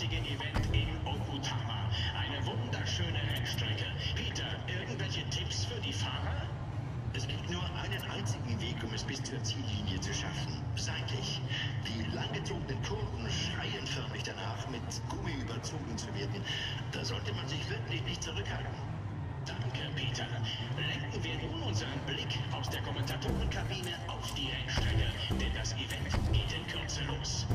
heutigen Event in Okutama. Eine wunderschöne Rennstrecke. Peter, irgendwelche Tipps für die Fahrer? Es gibt nur einen einzigen Weg, um es bis zur Ziellinie zu schaffen. Seitlich. Die langgezogenen Kurven schreien förmlich danach, mit Gummi überzogen zu werden. Da sollte man sich wirklich nicht zurückhalten. Danke, Peter. Lenken wir nun unseren Blick aus der Kommentatorenkabine auf die Rennstrecke, denn das Event geht in Kürze los.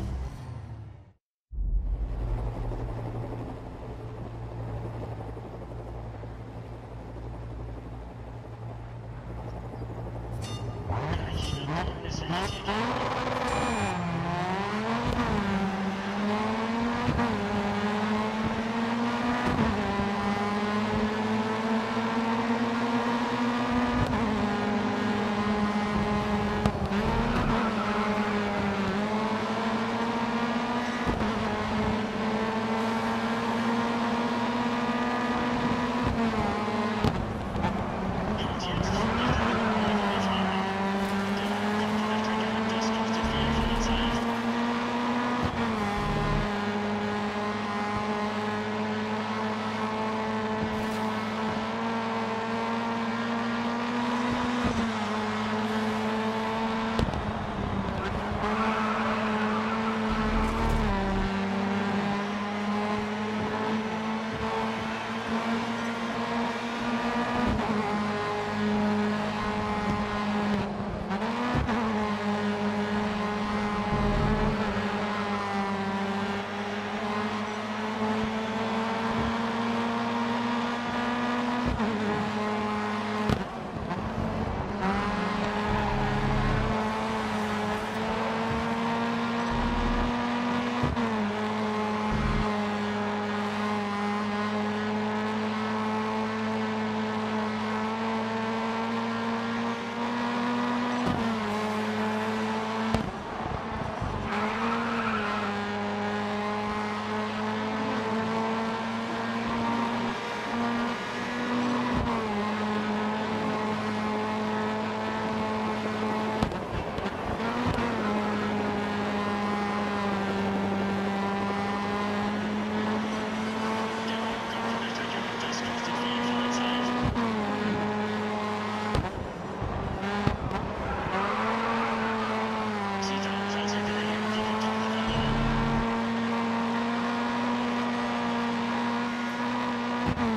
Bye.